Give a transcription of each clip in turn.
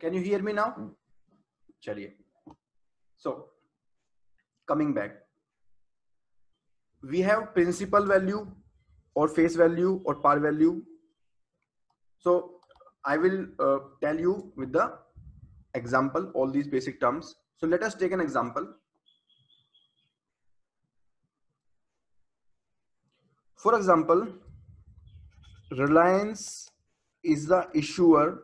can you hear me now? chaliye so coming back. We have principal value or face value or par value. So i will uh, tell you with the example all these basic terms. So let us take an example. For example reliance is the issuer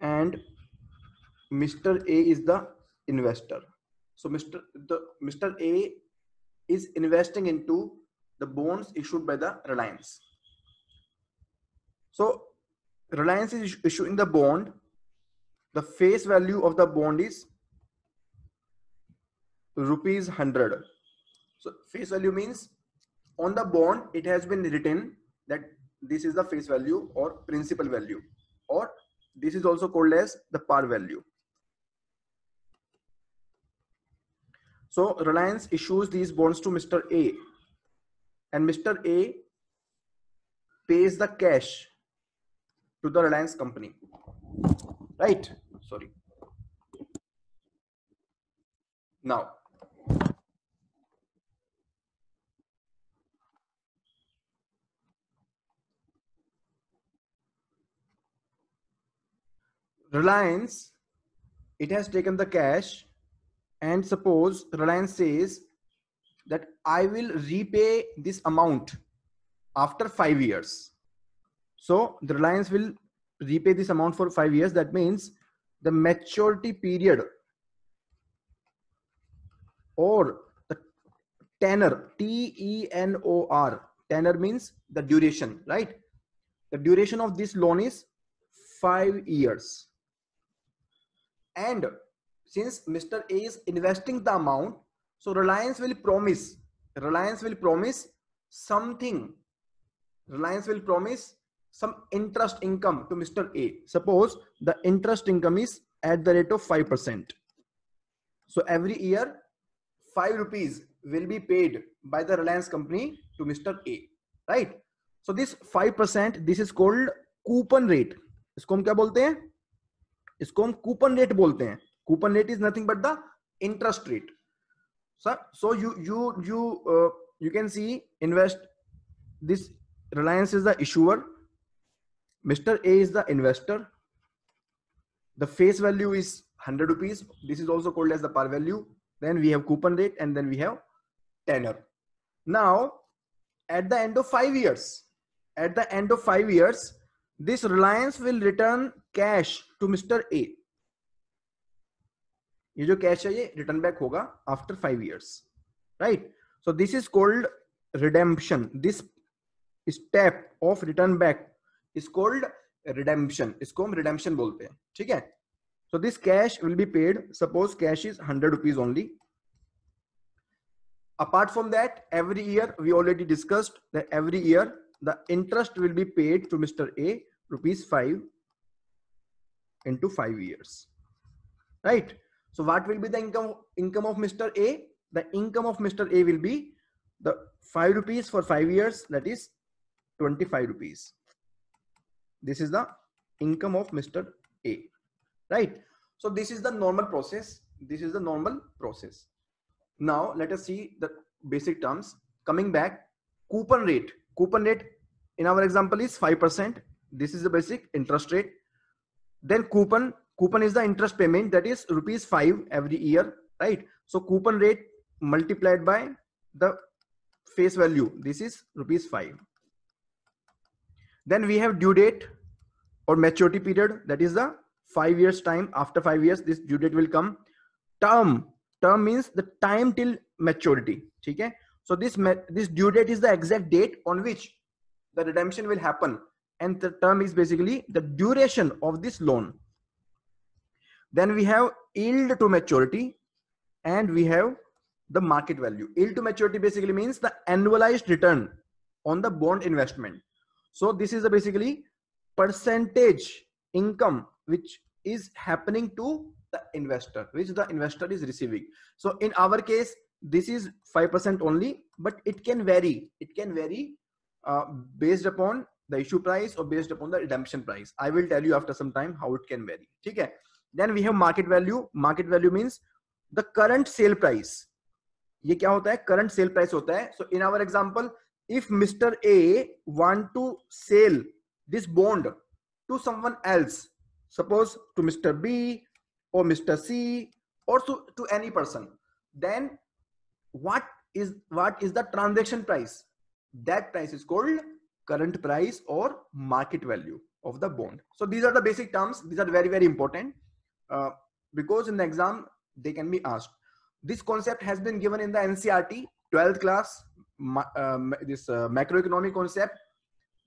and mr a is the investor. So mr the mr a is investing into the bonds issued by the reliance. So reliance is issuing the bond. The face value of the bond is rupees 100 so face value means on the bond it has been written that this is the face value or principal value or this is also called as the par value. So reliance issues these bonds to mr a. And mr a pays the cash to the reliance company. Right? Sorry. Now Reliance, it has taken the cash and suppose Reliance says that I will repay this amount after five years. So the Reliance will repay this amount for five years. That means the maturity period or the tenor, T-E-N-O-R, tenor means the duration, right? The duration of this loan is five years. And since Mr. A is investing the amount, so Reliance will promise, Reliance will promise something. Reliance will promise some interest income to Mr. A. Suppose the interest income is at the rate of 5%. So every year, 5 rupees will be paid by the Reliance company to Mr. A. Right? So this 5%, this is called coupon rate. इसको हम क्या बोलते हैं इसको हम coupon rate बोलते हैं। Coupon rate is nothing but the interest rate sir so you you you you can see invest this Reliance is the issuer mister A is the investor the face value is hundred rupees this is also called as the par value then we have coupon rate and then we have tenor now at the end of five years at the end of five years this reliance will return cash to mr a. ये जो cash है, ये return back होगा after five years right so this is called redemption this step of return back is called redemption इसको हम redemption बोलते हैं, ठीक है? So this cash will be paid suppose cash is hundred rupees only apart from that, every year we already discussed that every year the interest will be paid to mr a rupees 5 into 5 years. Right? So what will be the income income of mr a? The income of mr a will be the 5 rupees for 5 years that is 25 rupees. This is the income of mr a. Right? So this is the normal process. This is the normal process. Now let us see the basic terms. Coming back coupon rate coupon rate in our example is 5% this is the basic interest rate. Then coupon coupon is the interest payment that is rupees 5 every year right? So coupon rate multiplied by the face value. This is rupees 5 then we have due date or maturity period. That is the 5 years time. After 5 years this due date will come. Term. Term means the time till maturity. Okay so this this due date is the exact date on which the redemption will happen. And the term is basically the duration of this loan. Then we have yield to maturity and we have the market value. Yield to maturity basically means the annualized return on the bond investment. So this is basically percentage income which is happening to the investor which the investor is receiving. So in our case this is 5% only but it can vary it can vary uh, based upon the issue price or based upon the redemption price i will tell you after some time how it can vary okay then we have market value market value means the current sale price ये क्या होता है current sale price होता है so in our example if Mr A want to sell this bond to someone else suppose to Mr B or mr c or to, to any person then what is what is the transaction price? That price is called current price or market value of the bond. So these are the basic terms. These are very very important uh, because in the exam they can be asked. This concept has been given in the ncrt 12th class um, this uh, macroeconomic concept.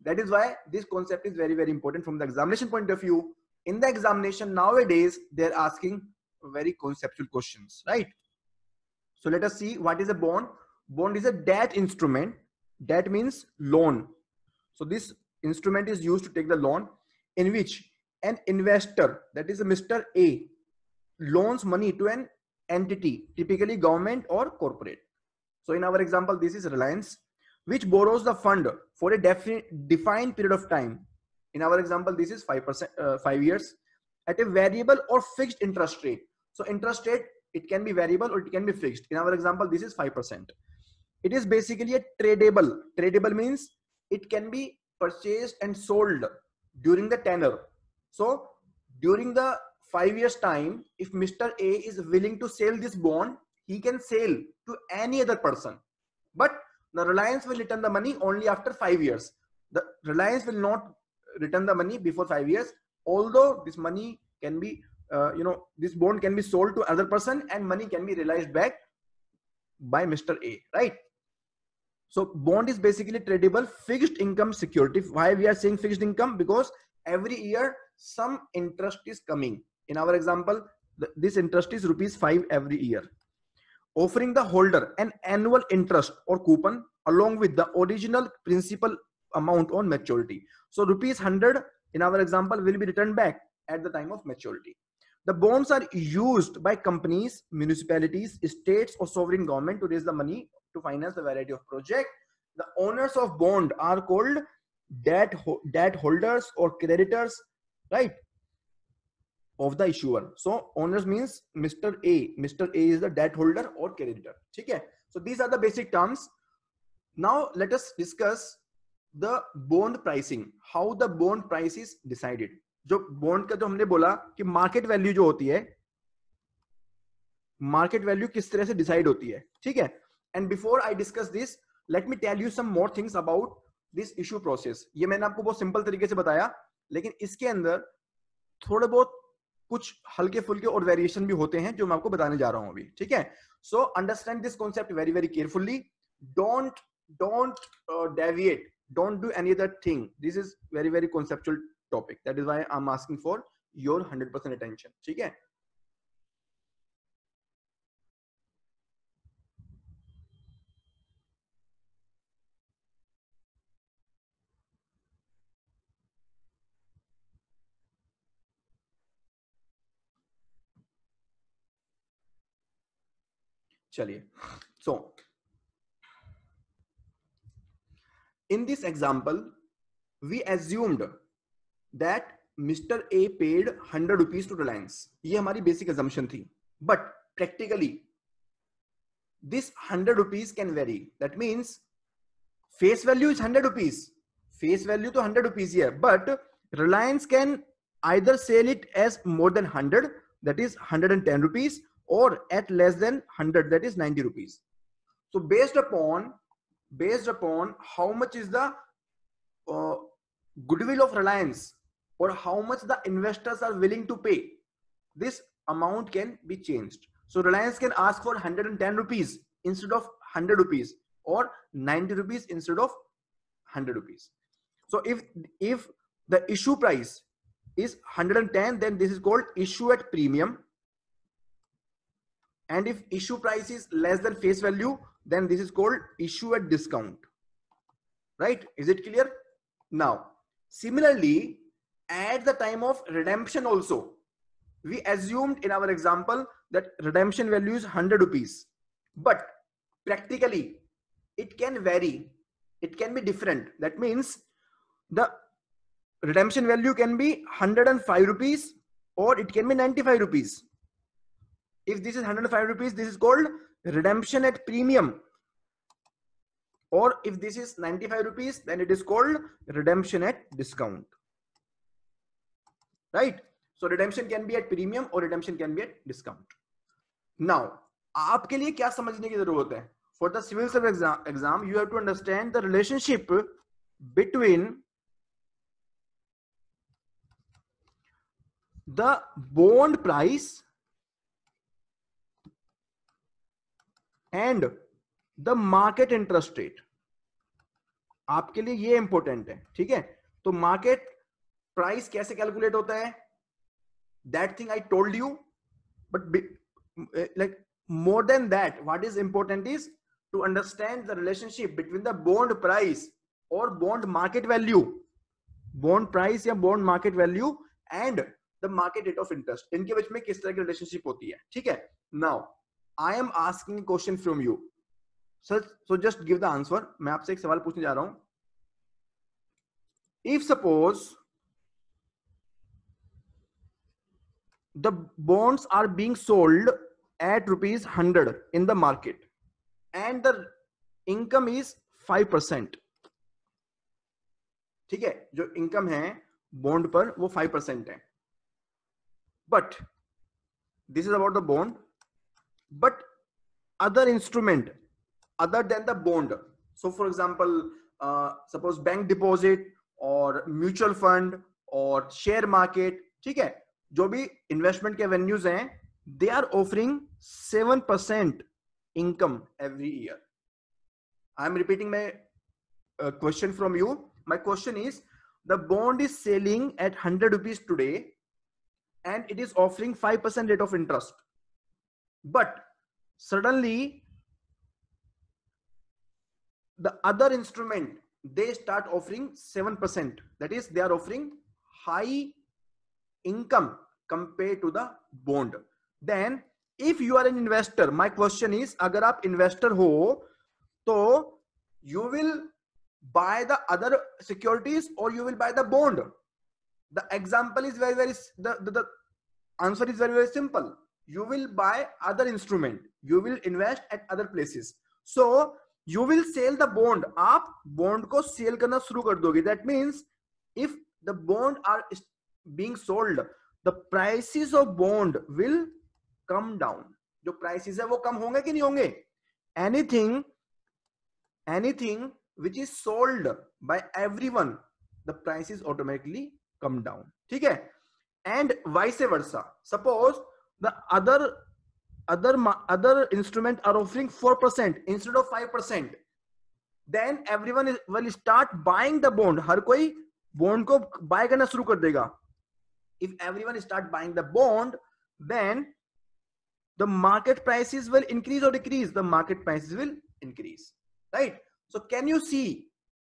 That is why this concept is very very important from the examination point of view. In the examination nowadays they're asking very conceptual questions right so let us see what is a bond bond is a debt instrument debt means loan so this instrument is used to take the loan in which an investor that is a mr a loans money to an entity, typically government or corporate. So in our example, this is Reliance, which borrows the fund for a defined period of time. In our example, this is 5%, uh, 5 years at a variable or fixed interest rate. So interest rate, it can be variable or it can be fixed. In our example, this is 5%. It is basically a tradable. Tradable means it can be purchased and sold during the tenor. So during the five years time, if Mr. A is willing to sell this bond, he can sell to any other person. But the Reliance will return the money only after five years. The Reliance will not return the money before five years. Although this money can be, uh, you know, this bond can be sold to other person and money can be realized back by Mr. A, right? So bond is basically tradable fixed income security. Why we are saying fixed income? Because every year some interest is coming in our example, this interest is rupees 5 every year. Offering the holder an annual interest or coupon along with the original principal amount on maturity. So rupees 100 in our example will be returned back at the time of maturity. The bonds are used by companies, municipalities, states or sovereign government to raise the money to finance a variety of projects. The owners of bond are called debt, debt holders or creditors, right? of the issuer. So owners means Mr. A. Mr. A is the debt holder or creditor. Okay. So these are the basic terms. Now let us discuss the bond pricing. How the bond price is decided. जो bond का जो हमने बोला कि market value जो होती है market value किस तरह से डिसाइड होती है, ठीक है? And before I discuss this let me tell you some more things about this issue process ये मैंने आपको बहुत सिंपल तरीके से बताया, लेकिन इसके अंदर थोड़े बहुत कुछ हल्के फुल्के और वेरिएशन भी होते हैं जो मैं आपको बताने जा रहा हूँ अभी, ठीक है? So understand this concept very very carefully don't don't deviate don't do any other thing this is very very conceptual topic that is why I am asking for your hundred percent attention ठीक है? चलिए। सो in this example, we assumed that Mr. A paid 100 rupees to Reliance ये हमारी basic assumption थी but practically this 100 rupees can vary that means face value is 100 rupees face value to 100 rupees here but Reliance can either sell it as more than 100 that is 110 rupees or at less than 100 that is 90 rupees so based upon based upon how much is the uh, goodwill of reliance or how much the investors are willing to pay. This amount can be changed. So reliance can ask for 110 rupees instead of 100 rupees or 90 rupees instead of 100 rupees. So if if the issue price is 110 then this is called issue at premium. And if issue price is less than face value then this is called issue at discount. Right? Is it clear? Now similarly at the time of redemption also. We assumed in our example that redemption value is 100 rupees. But practically it can vary. It can be different. That means the redemption value can be 105 rupees or it can be 95 rupees. If this is 105 rupees this is called redemption at premium. Or if this is 95 rupees then it is called redemption at discount right so redemption can be at premium or redemption can be at discount now आपके लिए क्या समझने की ज़रूरत है the civil service exam, exam you have to understand the relationship between the bond price and the market interest rate आपके लिए ये इंपॉर्टेंट है ठीक है तो मार्केट प्राइस कैसे कैलकुलेट होता है? That thing I told you but like more than that what is important is to understand the relationship between the bond price और bond market value bond price या bond market value and the market rate of interest इनके बीच में किस तरह की relationship होती है? ठीक है? Now I am asking question from you sir so just give the answer मैं आपसे एक सवाल पूछने जा रहा हूँ। If suppose the bonds are being sold at rupees 100 in the market and the income is 5% ठीक है? जो इनकम है बॉन्ड पर वो 5% है। But this is about the bond but other instrument other than the bond so for example suppose bank deposit और mutual fund और share market ठीक है? जो भी इन्वेस्टमेंट के वेन्यूज हैं they are offering seven percent income every year I am repeating my question from you my question is the bond is selling at hundred rupees today and it is offering five percent rate of interest but suddenly the other instrument they start offering seven percent that is they are offering high income compared to the bond then if you are an investor my question is agar aap investor ho to you will buy the other securities or you will buy the bond the example is very very the, the, the answer is very very simple you will buy other instrument you will invest at other places so you will sell the bond aap bond ko sell karna shuru kar doge that means if the bond are being sold the prices of bond will come down जो prices है वो कम होंगे कि नहीं होंगे anything which is sold by everyone the price is automatically come down ठीक है and vice versa suppose the other other other instrument are offering 4% instead of 5% then everyone is, will start buying the bond har koi bond ko buy karna shuru kar dega if everyone start buying the bond then the market prices will increase or decrease the market prices will increase right so can you see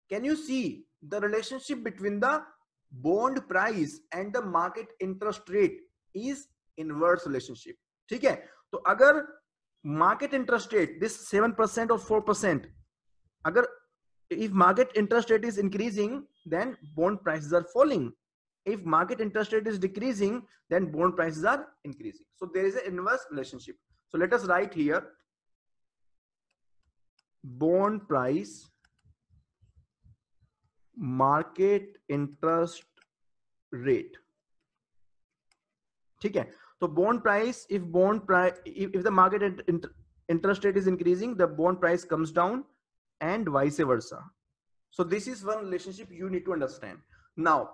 can you see the relationship between the bond price and the market interest rate is inverse relationship ठीक है तो अगर market interest rate this 7% or 4% अगर if market interest rate is increasing then bond prices are falling if market interest rate is decreasing then bond prices are increasing. So there is an inverse relationship. So let us write here. Bond price market interest rate. Okay. So bond price if bond price if, if the market int interest rate is increasing the bond price comes down and vice versa. So this is one relationship you need to understand. Now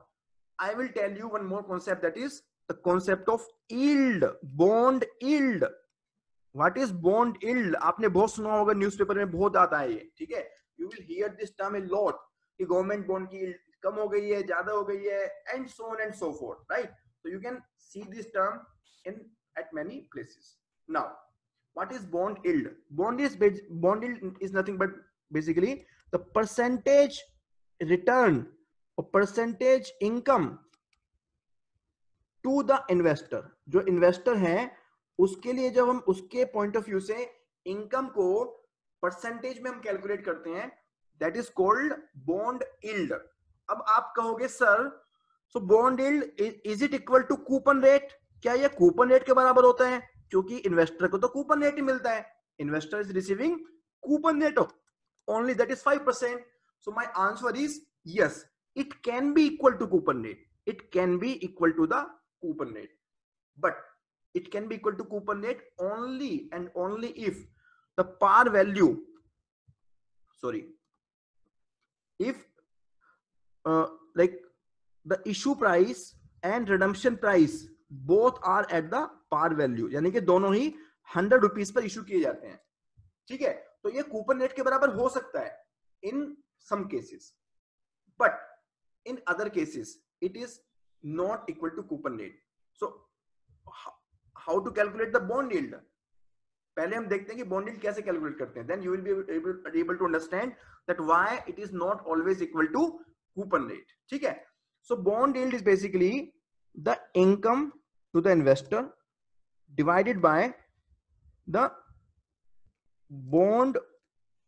I will tell you one more concept that is the concept of yield, bond yield. What is bond yield? आपने बहुत सुना होगा newspaper में बहुत आता है ये ठीक है you will hear this term a lot कि गवर्नमेंट बॉन्ड की yield कम हो गई है ज्यादा हो गई है and so on and so forth right so you can see this term in at many places now what is bond yield bond is bond yield is nothing but basically the percentage return percentage income to the investor जो investor है, उसके लिए जब हम उसके point of view से income को percentage में हम कैलकुलेट करते हैं that is called bond yield अब आप कहोगे, sir so bond yield is it equal to coupon rate क्या ये कूपन रेट के बराबर होता है? क्योंकि इन्वेस्टर को तो कूपन रेट ही मिलता है। Investor is receiving coupon rate only, that is 5% so my answer is yes. It can be equal to coupon rate it can be equal to the coupon rate but it can be equal to coupon rate only and only if the par value sorry if uh, like the issue price and redemption price both are at the par value यानी कि दोनों ही hundred rupees पर issue किए जाते हैं ठीक है तो ये कूपन रेट के बराबर हो सकता है in some cases but in other cases it is not equal to coupon rate so how to calculate the bond yield पहले हम देखते हैं कि बॉन्ड यील्ड कैसे कैलकुलेट करते हैं. Then you will be able to understand that why it is not always equal to coupon rate ठीक है? So bond yield is basically the income to the investor divided by the bond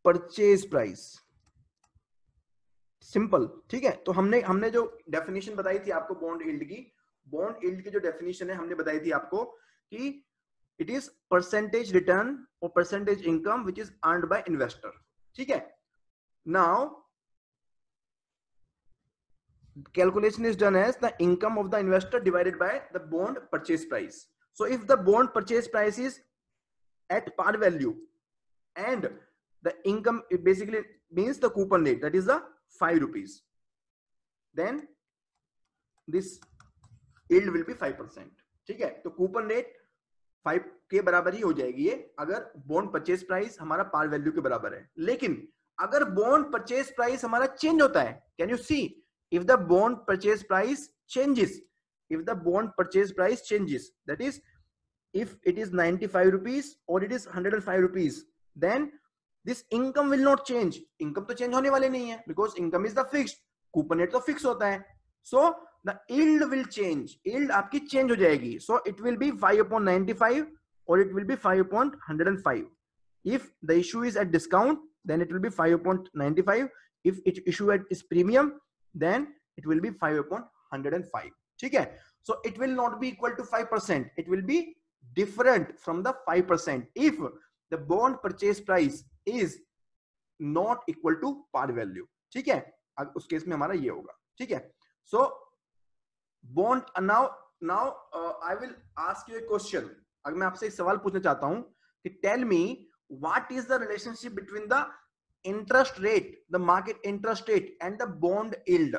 purchase price simple, ठीक है? तो हमने हमने जो definition बताई थी आपको बॉन्ड इल्ड की बॉन्ड इल्ड की जो डेफिनेशन है, हमने बताई थी आपको कि इट इज़ परसेंटेज रिटर्न और percentage income which is earned by investor ठीक है? Now calculation is done as the income of the investor divided by the bond purchase price so if the bond purchase price is at par value and the income basically means the coupon rate that is the five rupees. Then this yield will be five percent. ठीक है तो coupon rate five के बराबर ही हो जाएगी ये, अगर बॉन्ड परचेज प्राइस हमारा पार वैल्यू के बराबर है लेकिन अगर बॉन्ड परचेज प्राइस हमारा चेंज होता है can you see if the bond purchase price changes if the bond purchase price changes that is if it is ninety five rupees और it is hundred and five rupees then this income will not change income तो change होने वाले नहीं है because income is the fixed coupon rate तो fix होता है so the yield will change yield आपकी change हो जाएगी so it will be 5 upon 95 or it will be 5 upon 105 if the issue is at discount then it will be 5 upon 95 if it issue at is premium then it will be 5 upon 105 ठीक है so it will not be equal to 5% it will be different from the 5% if the bond purchase price is not equal to par value. ठीक है? अब उस case में हमारा ये होगा। ठीक है? So bond now uh, I will ask you a question. अगर मैं आपसे एक सवाल पूछना चाहता हूँ कि tell me what is the relationship between the interest rate the market interest rate and the bond yield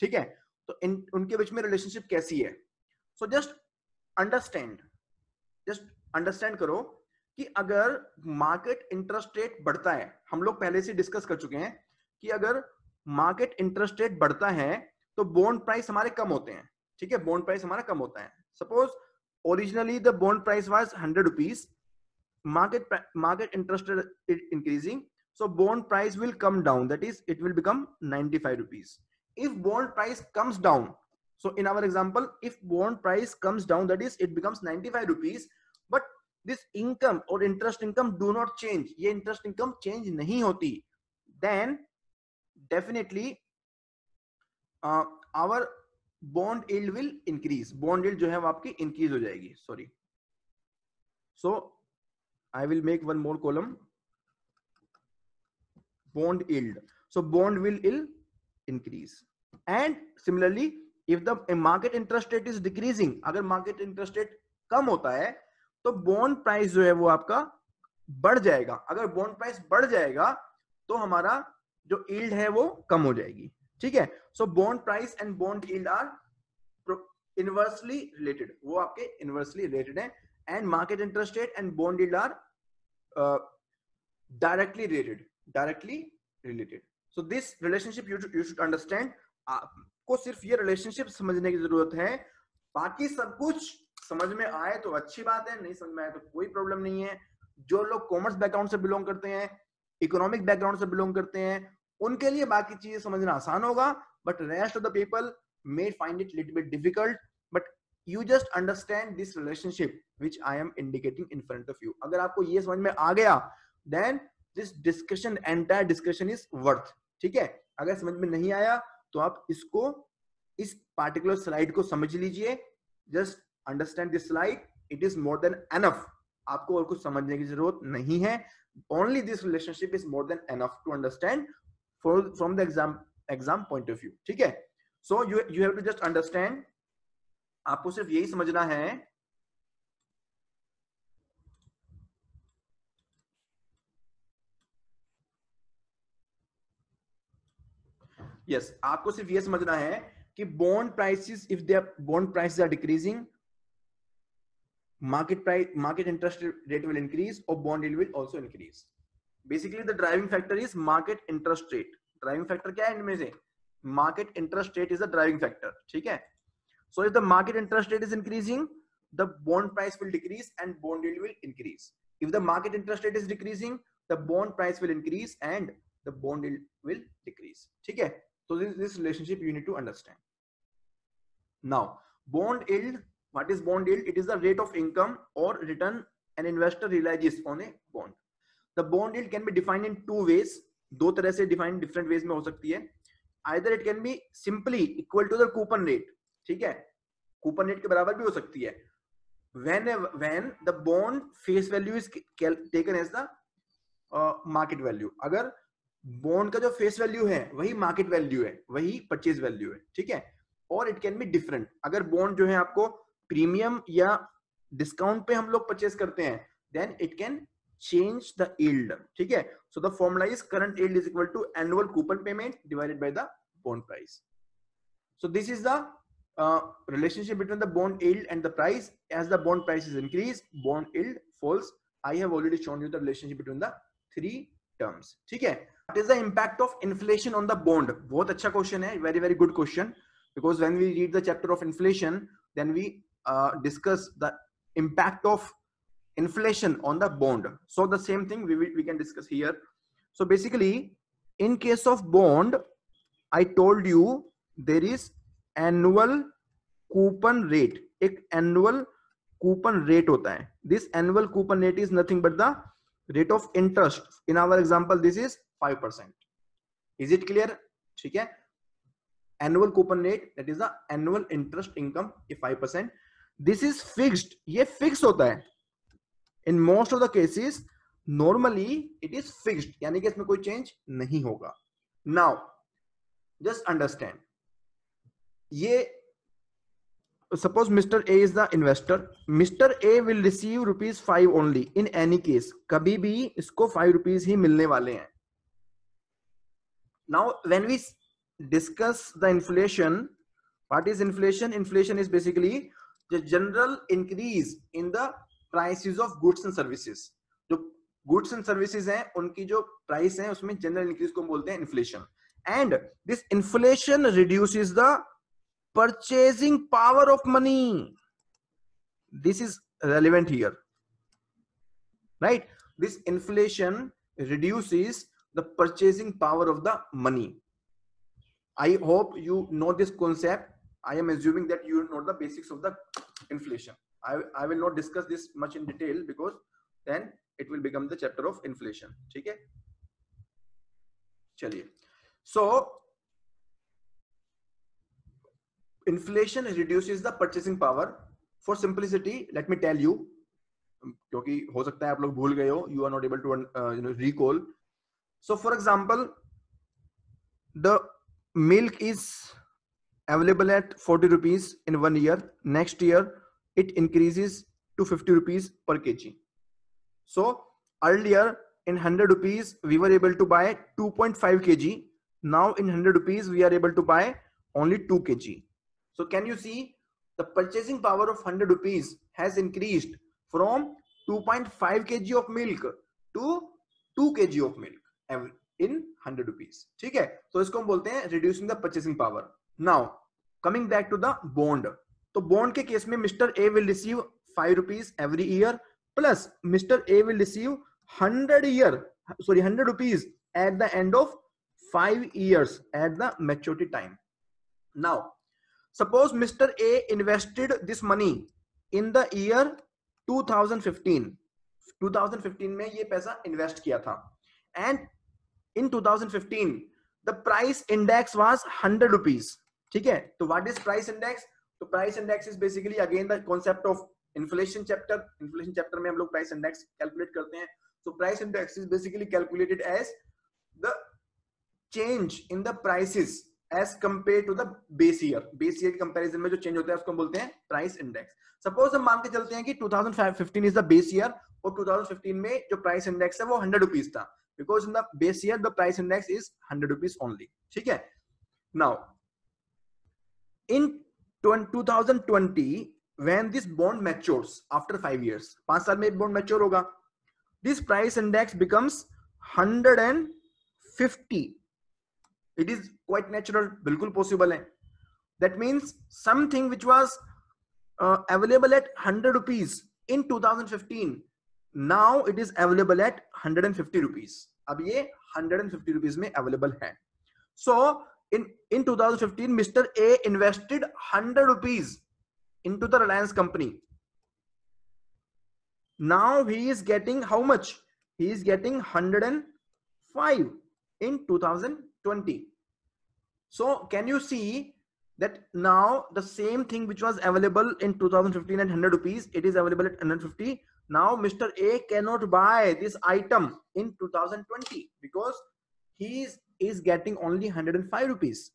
ठीक है? तो इन उनके बीच में रिलेशनशिप कैसी है? So just understand just understand करो कि अगर मार्केट इंटरेस्ट रेट बढ़ता है, हम लोग पहले से डिस्कस कर चुके हैं कि अगर मार्केट इंटरेस्ट रेट बढ़ता है तो बॉन्ड प्राइस हमारे कम होते हैं, ठीक है? बॉन्ड प्राइस हमारा कम होता है। Suppose originally the bond price was hundred rupees market market interest rate increasing so bond price will come down that is it will become ninety five rupees if bond price comes down so in our example if bond price comes down that is it becomes ninety five rupees this income और interest income do not change ये interest income change नहीं होती। Then definitely our bond yield will increase bond yield जो है वो आपकी increase हो जाएगी। Sorry so I will make one more column bond yield so bond will yield increase and similarly if the market interest rate is decreasing अगर market interest rate कम होता है तो बॉन्ड प्राइस जो है वो आपका बढ़ जाएगा। अगर बॉन्ड प्राइस बढ़ जाएगा तो हमारा जो यील्ड है वो कम हो जाएगी। ठीक है? So bond price and bond yield are inversely related वो आपके इनवर्सली रिलेटेड है। And market interest rate and bond yield are directly related directly related. So this relationship you, you should understand. आपको सिर्फ़ ये रिलेशनशिप समझने की ज़रूरत है। बाकी सब कुछ समझ में आए तो अच्छी बात है, नहीं समझ में आए तो कोई प्रॉब्लम नहीं है जो लोग कॉमर्स बैकग्राउंड से बिलोंग करते हैं इकोनॉमिक बैकग्राउंड से बिलोंग करते हैं, उनके लिए बाकी चीज़ें समझना आसान होगा but rest of the people may find it little bit difficult, but you just understand this relationship which I am indicating in front of you. अगर आपको ये समझ में आ गया, then this discussion, entire discussion is worth, ठीक है अगर समझ में नहीं आया तो आप इसको, इस पार्टिकुलर स्लाइड को समझ लीजिए just understand this slide it is more than enough आपको और कुछ समझने की ज़रूरत नहीं है। Only this relationship is more than enough to understand from the exam exam point of view ठीक है? So you you have to just understand आपको सिर्फ़ यही समझना है। यस yes, आपको सिर्फ़ ये समझना है कि bond prices if they bond prices are decreasing market price market interest rate will increase or bond yield will also increase. Basically the driving factor is market interest rate. Driving factor kya hai inme market interest rate is the driving factor theek hai? So if the market interest rate is increasing the bond price will decrease and bond yield will increase. If the market interest rate is decreasing the bond price will increase and the bond yield will decrease theek hai? So this, this relationship you need to understand. Now bond yield what is bond yield it is the rate of income or return an investor realizes on a bond the bond yield can be defined in two ways दो तरह से define different ways में हो सकती है either it can be simply equal to the coupon rate ठीक है coupon rate के बराबर भी हो सकती है when when the bond face value is taken as the uh, market value अगर बॉन्ड का जो फेस वैल्यू है वही मार्केट वैल्यू है वही परचेज वैल्यू है ठीक है और इट कैन बी डिफरेंट अगर बॉन्ड जो है आपको प्रीमियम या डिस्काउंट पे हम लोग परचेस करते हैं then it can change the yield ठीक है? So the formula is current yield is equal to annual coupon payment divided by the bond price so this is the relationship between the bond yield and the price as the bond price is increase bond yield falls I have already shown you the relationship between the three terms ठीक है? What is the impact of inflation on the bond? बहुत अच्छा question है, very very good question. Because when we read the chapter of inflation, then we uh, discuss the impact of inflation on the bond so the same thing we, we can discuss here so basically in case of bond i told you there is annual coupon rate एक annual coupon rate होता है this annual coupon rate is nothing but the rate of interest in our example this is 5% is it clear ठीक है annual coupon rate that is the annual interest income if 5% This is fixed ये fix होता है। In most of the cases normally it is fixed यानी कि इसमें कोई change नहीं होगा। नाउ जस्ट अंडरस्टैंड ये suppose mister A is the investor mister A will receive rupees five only in any case कभी भी इसको फाइव रुपीज़ ही मिलने वाले हैं। Now when we discuss the inflation what is inflation? Inflation is basically the general increase in the prices of goods and services जो goods and services हैं उनकी जो price है उसमें general increase को बोलते हैं inflation and this inflation reduces the purchasing power of money this is relevant here right this inflation reduces the purchasing power of the money i hope you know this concept I am assuming that you know the basics of the inflation. I, I will not discuss this much in detail because then it will become the chapter of inflation. Okay? चलिए so inflation reduces the purchasing power for simplicity let me tell you क्योंकि हो सकता है आप लोग भूल गए हो you are not able to uh, you know recall so for example the milk is available at 40 rupees in one year next year it increases to 50 rupees per kg so earlier in 100 rupees we were able to buy 2.5 kg now in 100 rupees we are able to buy only 2 kg so can you see the purchasing power of 100 rupees has increased from 2.5 kg of milk to 2 kg of milk in 100 rupees ठीक है तो इसको हम बोलते हैं reducing the purchasing power Now coming back to the bond तो bond के case में mister A will receive five rupees every year plus mister A will receive hundred year sorry hundred rupees at the end of five years at the maturity time now suppose mister A invested this money in the year 2015 2015 में ये पैसा invest किया था। And in 2015 the price index was hundred rupees ठीक है? तो what is price index तो price index is basically again the concept of inflation chapter inflation chapter में हम लोग प्राइस इंडेक्स कैलकुलेट करते हैं। So price index is basically calculated as the change in the prices as compare to the base year comparison में जो change होता है, उसको हम बोलते हैं प्राइस इंडेक्स सपोज़ हम मान के चलते हैं कि 2015 इज़ द बेस ईयर और 2015 में जो प्राइस इंडेक्स है वो हंड्रेड रुपीज़ था। Because in the base year the price index is hundred rupees only ठीक है? Now in 2020 when this bond matures after 5 years 5 bond mature hoga this price index becomes 150 it is quite natural bilkul possible hai that means something which was uh, available at 100 rupees in 2015 now it is available at 150 rupees. ab ye 150 rupees mein available hai so in in 2015 mr a invested 100 rupees into the reliance company. Now he is getting how much? He is getting 105 in 2020 so can you see that now the same thing which was available in 2015 at 100 rupees it is available at 150 now mr a cannot buy this item in 2020 because he is, is getting only 105 rupees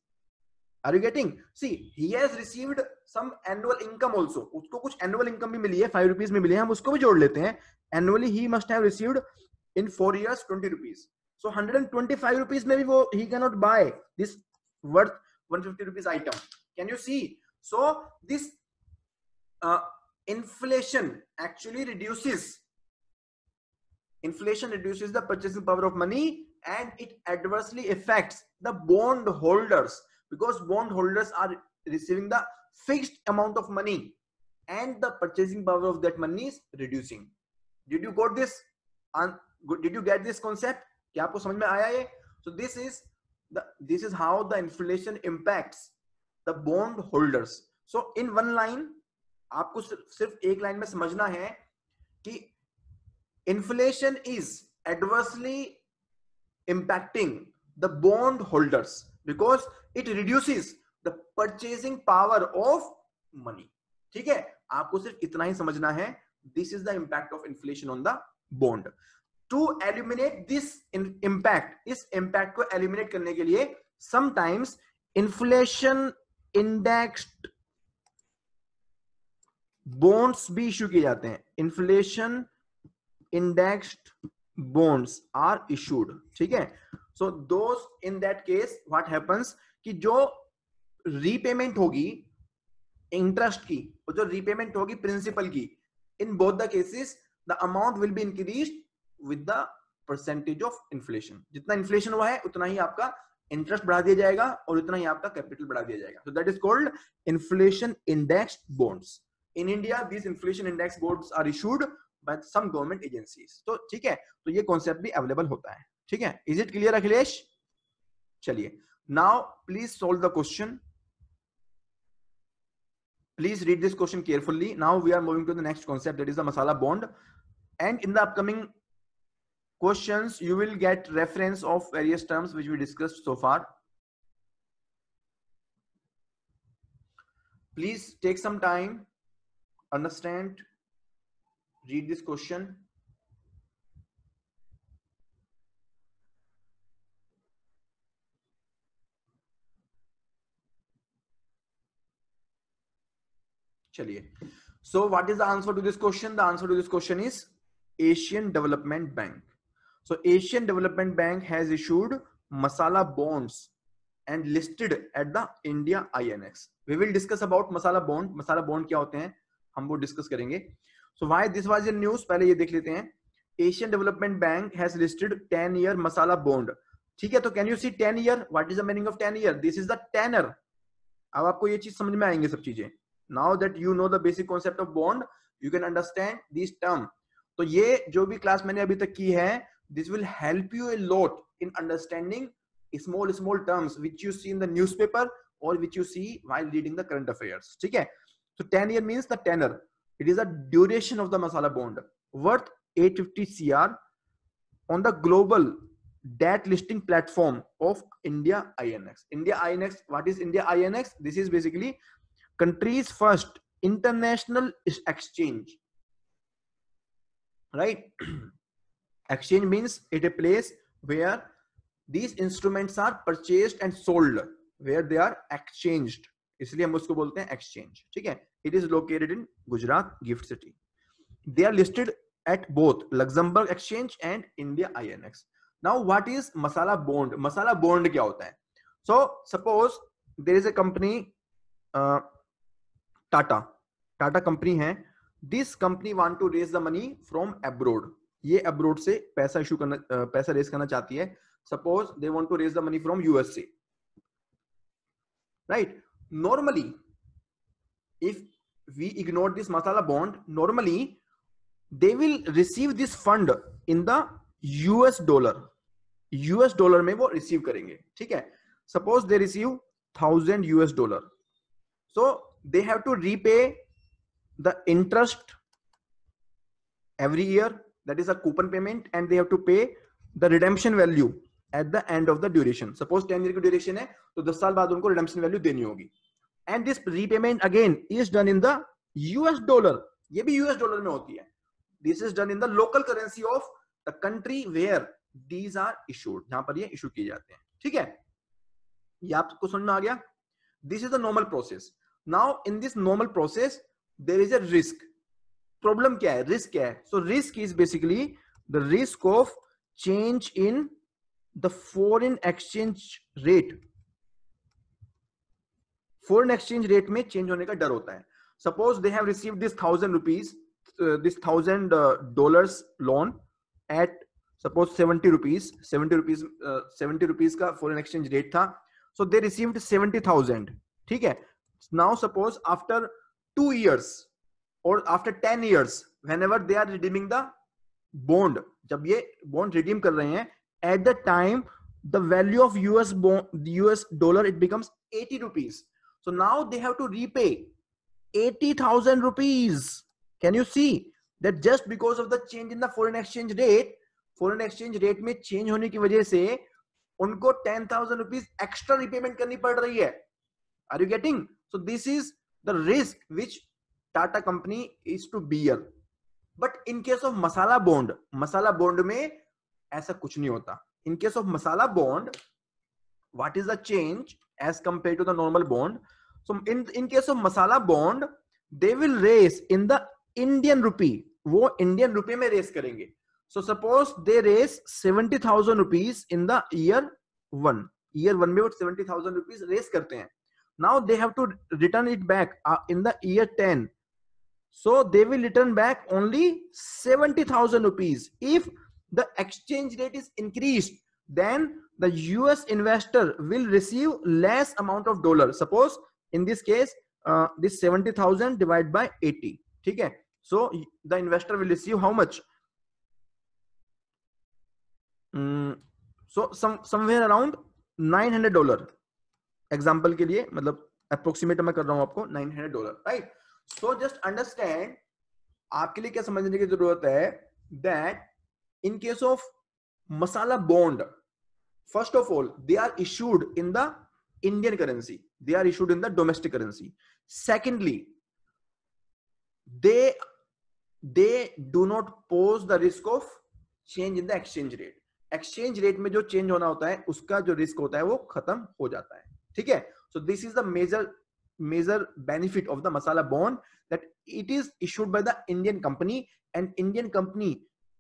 are you getting see he has received some annual income also उसको कुछ annual income भी मिली है 5 rupees में मिली है हम उसको भी जोड़ लेते हैं annually he must have received in 4 years 20 rupees so 125 rupees maybe wo, he cannot buy this worth 150 rupees item can you see so this uh, inflation actually reduces inflation reduces the purchasing power of money and it adversely affects the bond holders because bond holders are receiving the fixed amount of money and the purchasing power of that money is reducing did you got this did you get this concept क्या आपको समझ में आया ये so this is the this is how the inflation impacts the bond holders so in one line आपको सिर्फ एक line में समझना है कि inflation is adversely impacting the bond holders because it reduces the purchasing power of money ठीक है आपको सिर्फ़ इतना ही समझना है this is the impact of inflation on the bond to eliminate this impact इस impact को eliminate करने के लिए sometimes inflation indexed bonds भी इशू किए जाते हैं inflation indexed bonds are issued, ठीक है? So those in that case, what happens कि जो रीपेमेंट होगी इंटरेस्ट की, और जो रीपेमेंट होगी प्रिंसिपल की in both the cases the amount will be increase with the percentage of inflation जितना इन्फ्लेशन हुआ है, उतना ही आपका इंटरेस्ट बढ़ा दिया जाएगा, और उतना ही आपका कैपिटल बढ़ा दिया जाएगा। So that is called inflation indexed bonds. In india, these inflation index bonds are issued but some government agencies तो ठीक है तो ये कॉन्सेप्ट भी अवेलेबल होता है। ठीक है? इज़ इट क्लियर अखिलेश चलिए। Now please solve the question please read this question carefully now we are moving to the next concept that is the masala bond and in the upcoming question you will get reference of various terms which we discuss so far please take some time understand read this question चलिए so what is the answer to this question the answer to this question is Asian development bank so Asian development bank has issued masala bonds and listed at the india inx we will discuss about masala bond masala bond क्या होते हैं हम वो discuss करेंगे so why this was news पहले ये देख लेते हैं। Asian development bank has listed ten year masala bond ठीक है तो can you see ten year what is the meaning of ten year this is the tenor अब आपको ये चीज़ समझ में आएँगे सब चीज़ें। Now that you know the basic concept of bond you can understand this term तो ये जो भी क्लास मैंने अभी तक की है this will help you a lot in understanding small small terms which you see in the newspaper और which you see while reading the current affair ठीक है? तो ten year means the tenor it is a duration of the masala bond worth 850 cr on the global debt listing platform of india inx india inx what is india inx this is basically country's first international exchange right exchange means it a place where these instruments are purchased and sold where they are exchanged इसलिए हम उसको बोलते हैं exchange ठीक है it is located in Gujarat gift city they are listed at both Luxembourg exchange and India INX. Now, what is masala bond? Masala bond kya hota hai? So, suppose there is a company, uh, Tata. Tata company hai. This company want to raise the money from abroad. ये abroad से पैसा issue करना पैसा raise करना चाहती है suppose they want to raise the money from USA right normally if we ignore this masala bond normally they will receive this fund in the us dollar us dollar में वो receive करेंगे ठीक है suppose they receive thousand us dollar so they have to repay the interest every year that is a coupon payment and they have to pay the redemption value at the end of the duration suppose 10 year की duration है तो 10 साल बाद उनको redemption value देनी होगी and this repayment again is done in the US dollar ये भी यूएस डॉलर में होती है। This is done in the local currency of the country where these are issued यहाँ पर ये इशू किए जाते हैं। ठीक है? ये आपको समझ में आ गया? This is the normal process now in this normal process there is a risk problem क्या है? रिस्क क्या है? So risk is basically the risk of change in the foreign exchange rate foreign exchange rate में change होने का डर होता है। Suppose they have receive this thousand rupees this thousand dollars loan at suppose seventy rupees seventy rupees seventy rupees का foreign exchange rate था so they received seventy thousand ठीक है? Now suppose after two years और after ten years whenever they are redeeming the bond जब ये bond redeem कर रहे हैं at the time the value of US US dollar it becomes eighty rupees So now they have to repay 80,000 rupees. Can you see that just because of the change in the foreign exchange rate, foreign exchange rate में change होने की वजह से उनको 10,000 rupees extra repayment करनी पड़ रही है. Are you getting? So this is the risk which Tata company is to bear. But in case of masala bond, masala bond में ऐसा कुछ नहीं होता. In case of masala bond, what is the change as compared to the normal bond? So in in case of masala bond, they will raise in the Indian rupee. वो Indian rupee में raise करेंगे. So suppose they raise seventy thousand rupees in the year one. Year one में वो seventy thousand rupees raise करते हैं. Now they have to return it back uh, in the year ten. So they will return back only seventy thousand rupees. If the exchange rate is increased, then the US investor will receive less amount of dollar. In this case uh, this 70000 divided by 80 ठीक है? Investor will receive how much? Mm, so some somewhere around 900 dollar example के लिए मतलब approximate मैं कर रहा हूँ आपको 900 dollar right so just understand आपके लिए क्या समझने की ज़रूरत है? That in case of masala bond first of all they are issued in the Indian currency. They are issued in the domestic currency. Secondly, they they do not pose the risk of change in the exchange rate. Exchange rate में जो change होना होता है उसका जो risk होता है वो खत्म हो जाता है ठीक है so this is the major major benefit of the masala bond that it is issued by the Indian company and Indian company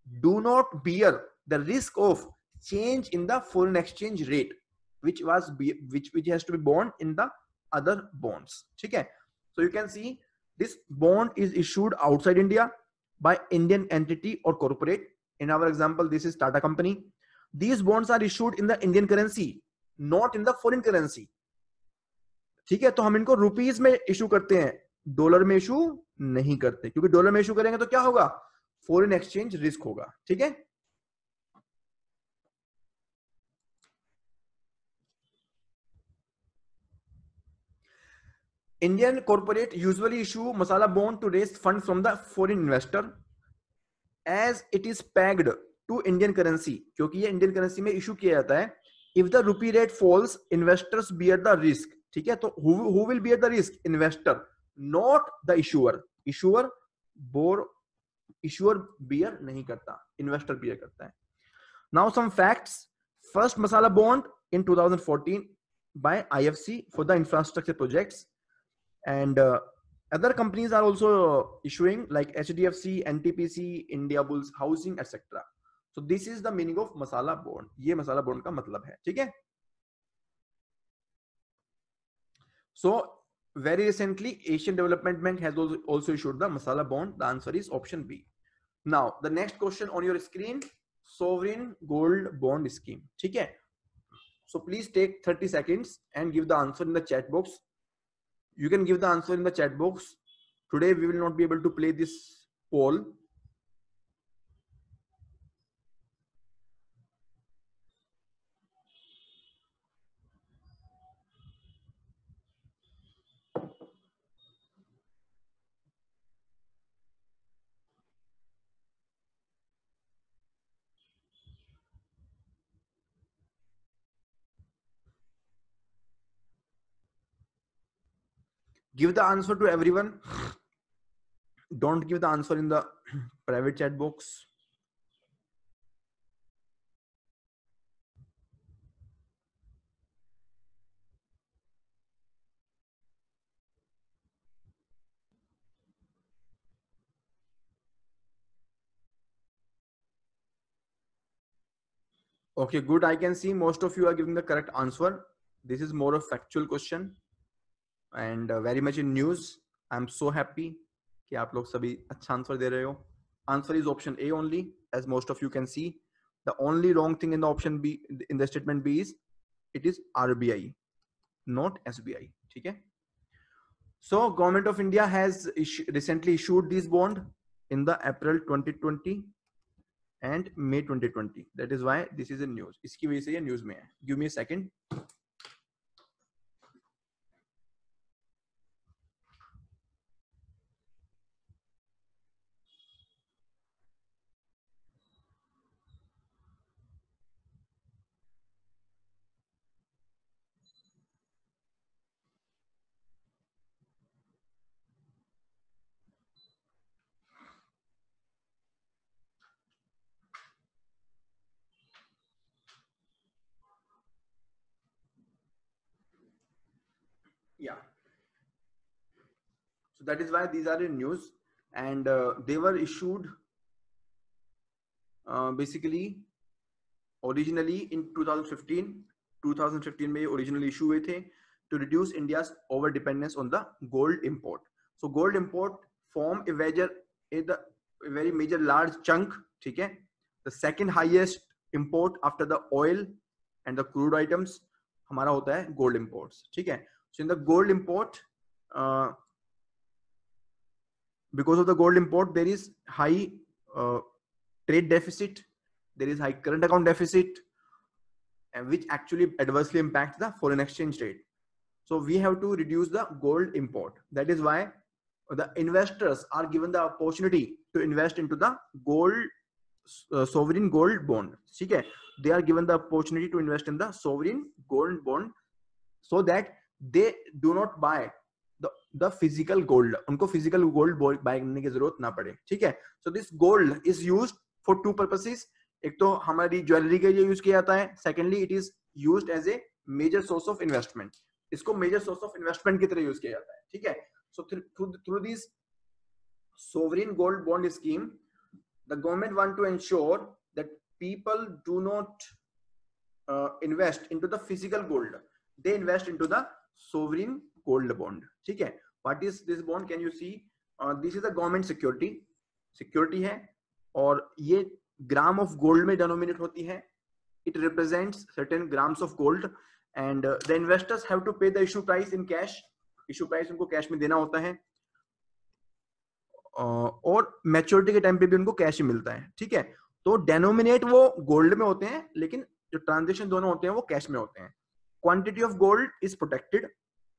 do not bear the risk of change in the foreign exchange rate which was which which has to be bond in the other bonds okay so you can see this bond is issued outside india by indian entity or corporate in our example this is tata company these bonds are issued in the indian currency not in the foreign currency ठीक है तो हम इनको rupees में issue करते हैं dollar में issue नहीं करते क्योंकि डॉलर में इशू करेंगे तो क्या होगा फॉरेन एक्सचेंज रिस्क होगा ठीक है Indian corporate usually issue masala bond to raise fund from the foreign investor as it is pegged to Indian currency क्योंकि ये इंडियन करेंसी में इशू किया जाता है। If the rupee rate falls investors bear the risk ठीक है? तो who will bear the risk investor not the issuer issuer bore issuer bear नहीं करता इन्वेस्टर बियर करता है। Now some facts first masala bond in 2014 by IFC for the infrastructure projects. And uh, other companies are also issuing like HDFC, NTPC, India Bulls Housing etc. So this is the meaning of masala bond. ये masala bond का मतलब है ठीक है So very recently Asian Development Bank has also, also issued the masala bond. The answer is option B. Now the next question on your screen sovereign gold bond scheme. ठीक है So please take 30 seconds and give the answer in the chat box. You can give the answer in the chat box. Today we will not be able to play this poll. Give the answer to everyone. Don't give the answer in the private chat box. Okay good. I can see most of you are giving the correct answer. This is more a factual question and very much in news I am so happy कि आप लोग सभी अच्छा answer दे रहे हो answer is option A only as most of you can see the only wrong thing in the option B in the statement B is it is RBI not SBI ठीक है so government of india has recently issued this bond in the april 2020 and may 2020 that is why this is in news iski wajah se ye news mein hai give me second that is why these are in news and uh, they were issued uh, basically originally in 2015 2015 में originally issue हुए थे to reduce India's over dependence on the gold import. So gold import form a major a, the, a very major large chunk. ठीक है? The second highest import after the oil and the crude items हमारा होता है gold imports. ठीक है? So in the gold import, uh, because of the gold import, there is high uh, trade deficit, there is high current account deficit, and which actually adversely impacts the foreign exchange rate. So we have to reduce the gold import. That is why the investors are given the opportunity to invest into the gold uh, sovereign gold bond. Okay, they are given the opportunity to invest in the sovereign gold bond so that they do not buy the physical gold उनको physical gold buy करने की ज़रूरत ना पड़े ठीक है? So this gold is use for two purposes एक तो हमारी ज्वेलरी के लिए यूज़ किया जाता है। Secondly it is use as a major source of investment इसको मेजर सोर्स ऑफ़ इन्वेस्टमेंट की तरह यूज़ किया जाता है ठीक है? So through this sovereign gold bond scheme the government want to ensure that people do not uh, invest into the physical gold. They invest into the sovereign gold bond ठीक है? What is this bond can you see uh, this is a government security security है और ये ग्राम of gold में denominate होती है of gold and uh, the investors have to pay the issue price in cash issue price उनको cash में देना होता है uh, और मैच्योरिटी के टाइम पे भी उनको कैश ही मिलता है ठीक है तो डेनोमिनेट वो गोल्ड में होते हैं लेकिन जो ट्रांजेक्शन दोनों होते हैं वो कैश में होते हैं quantity of gold is protected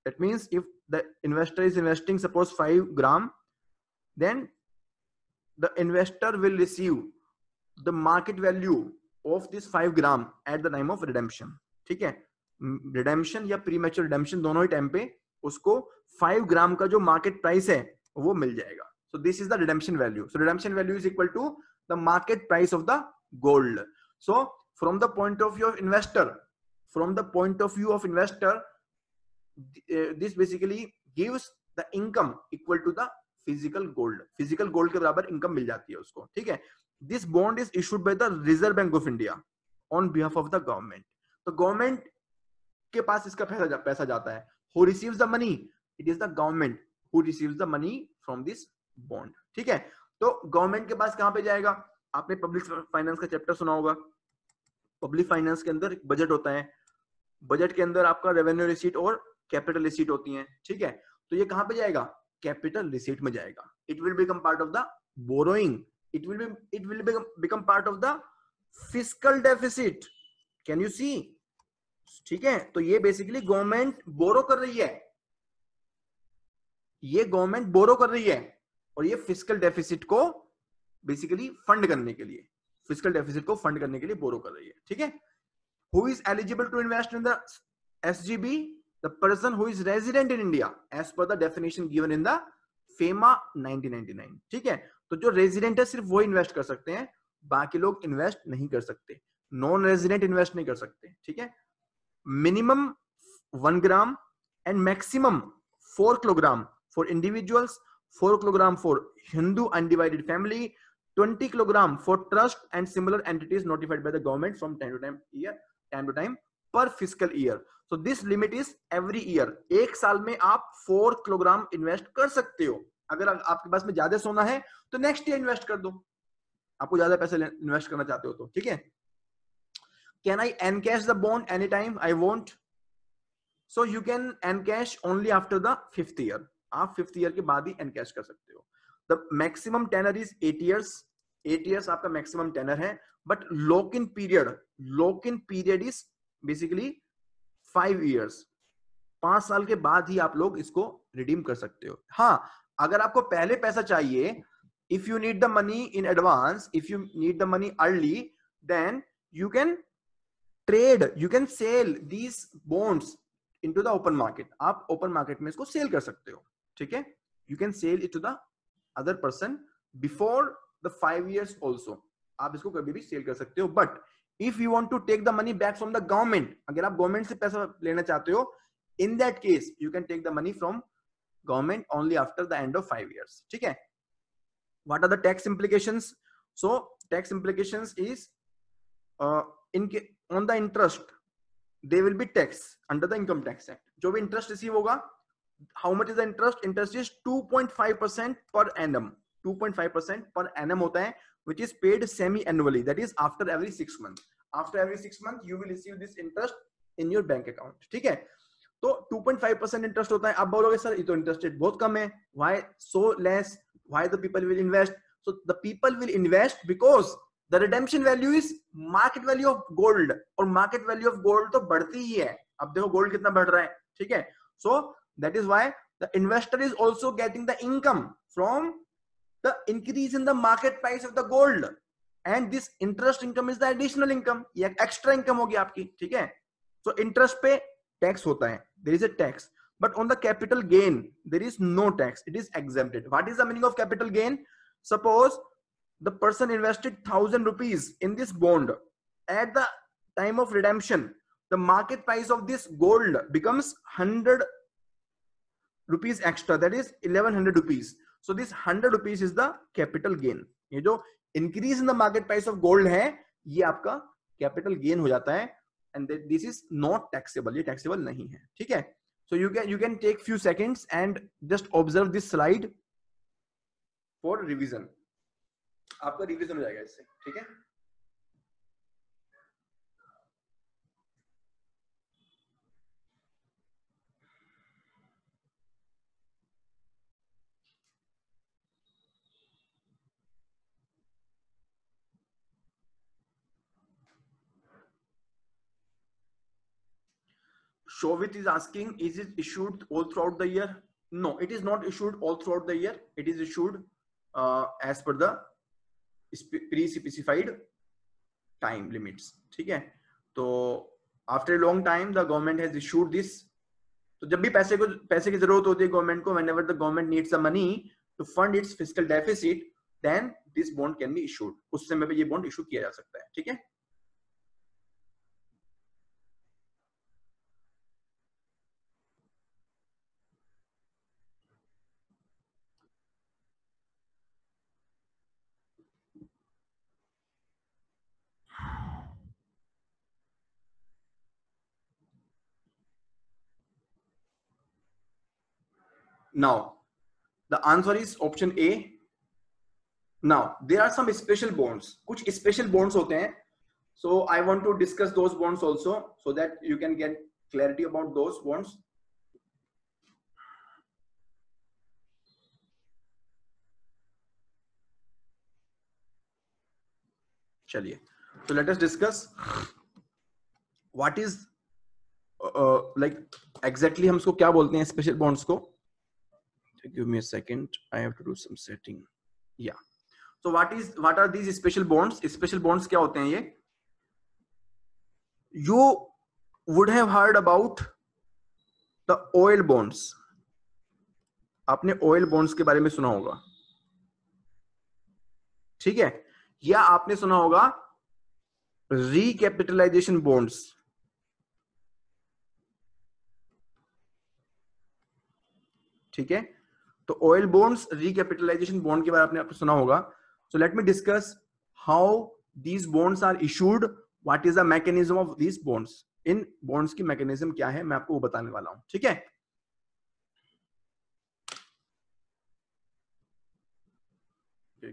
that means if the investor is investing, suppose 5 gram, then the investor will receive the market value of this five gram at the time of redemption ठीक है? Redemption या premature redemption दोनों ही time पे उसको five gram का जो market price है, वो मिल जाएगा। So this is the redemption value so redemption value is equal to the market price of the gold so from the point of view of investor from the point of view of investor this basically gives the income equal to the physical gold physical gold के बराबर income मिल जाती है उसको ठीक है? This bond is issued by the Reserve Bank of India on behalf of the government तो government के पास इसका पैसा जा, पैसा जाता है। Who receives the money it is the government who receives the money from this bond ठीक है? तो गवर्नमेंट के पास कहाँ पे जाएगा? आपने पब्लिक फाइनेंस का चैप्टर सुना होगा। पब्लिक फाइनेंस के अंदर बजट होता है। बजट के अंदर आपका रेवेन्यू रिसीट और कैपिटल रिसीट होती है, ठीक है? तो ये कहाँ पे जाएगा? कैपिटल रिसीट में जाएगा। It will become part of the borrowing it will be it will become part of the physical deficit can you see ठीक है? तो ये बेसिकली गवर्नमेंट बोरो कर रही है। ये गवर्नमेंट बोरो कर रही है और ये फ़िज़िकल डेफिसिट को बेसिकली फंड करने के लिए फ़िज़िकल डेफिसिट को फंड करने के लिए बोरो कर रही है। ठीक है? Who is eligible to invest in the S SGB the person who is resident in India as per the definition given in the FEMA 1999 ठीक है? तो जो रेजिडेंट है, सिर्फ़ वो इन्वेस्ट कर सकते हैं, बाकी लोग इन्वेस्ट नहीं कर सकते। नॉन रेजिडेंट इन्वेस्ट नहीं कर सकते, ठीक है? Minimum one gram and maximum four kilogram for individuals four kilogram for Hindu undivided family twenty kilogram for trust and similar entities notified by the government from time to time year time to time per physical year so this limit is every year एक साल में आप four kilogram invest कर सकते हो। अगर आपके पास में ज़्यादा सोना है तो नेक्स्ट ईयर इन्वेस्ट कर दो। आपको ज़्यादा पैसे इन्वेस्ट करना चाहते हो तो ठीक है? Can I encash the bond any time I want so you can encash only after the fifth year आप फिफ्थ ईयर के बाद ही एनकैश कर सकते हो। The maximum tenor is eight years eight years आपका मैक्सिमम टेनर है। But lock in period lock in period is basically five years पाँच साल के बाद ही आप लोग इसको रिडीम कर सकते हो। हाँ अगर आपको पहले पैसा चाहिए if you need the money in advance if you need the money early then you can trade you can sell these bonds into the open market आप ओपन मार्केट में इसको सेल कर सकते हो, ठीक है? You can sell it to the other person before the five years also आप इसको कभी भी सेल कर सकते हो but if you want to take the money back from the government अगर आप गवर्नमेंट से पैसा लेना चाहते हो in that case you can take the money from government only after the end of five in ठीक है? What are the tax implication so tax implication is in on the interest they will be tax under the income tax act जो भी interest receive होगा how much is the interest interest is two point five percent per annum two point five percent per annum होता है। Which is paid semi annually that is after every six months. After every six months, you will receive this interest in your bank account. ठीक है? तो 2.5 percent interest होता है। आप बोलोगे, sir, ये तो इंटरेस्ट रेट बहुत कम है। Why so less why the people will invest so the people will invest because the redemption value is market value of gold और मार्केट वैल्यू ऑफ़ गोल्ड तो बढ़ती ही है। अब देखो गोल्ड कितना बढ़ रहा है। ठीक है? So that is why the investor is also getting the income from the increase in the market price of the gold and this interest income is the additional income ये extra income होगी आपकी ठीक है so interest पे tax होता है there is a tax but on the capital gain there is no tax it is exempted what is the meaning of capital gain suppose the person invested 1000 rupees in this bond at the time of redemption the market price of this gold becomes 100 rupees extra that is 1100 rupees so this hundred rupees is the capital gain ये जो increase in the market price of gold है, ये आपका capital gain हो जाता है। And this is not taxable ये taxable नहीं है। ठीक है? So you can you can take few seconds and just observe this slide for revision आपका रिविजन हो जाएगा इससे। ठीक है? Shovit is asking, is it issued all throughout the year? No, it is not issued all throughout the year. It is issued uh, as per the specified time limits ठीक है? तो after long time the government has issued this तो जब भी पैसे को पैसे की ज़रूरत होती है गवर्नमेंट को whenever the government needs the money to fund its physical deficit then this bond can be issued उस समय पे ये बॉन्ड इशू किया जा सकता है। ठीक है? Now, the answer is option A. Now, there are some special bonds. कुछ special bonds होते हैं. So I want to discuss those bonds also so that you can get clarity about those bonds. चलिए so let us discuss what is uh, like exactly हम इसको क्या बोलते हैं special bonds को give me a second i have to do some setting yeah so what is what are these special bonds special bonds kya hote hain ye you would have heard about the oil bonds आपने oil bonds के बारे में सुना होगा ठीक है या आपने सुना होगा रिकैपिटलाइजेशन बॉन्ड्स ठीक है तो ऑयल बॉन्ड्स रिकैपिटलाइजेशन बॉन्ड के बारे में आपने सुना होगा। So let me discuss how these bonds are issued what is the mechanism of these bonds in bonds की मैकेनिज्म क्या है मैं आपको वो बताने वाला हूँ ठीक है?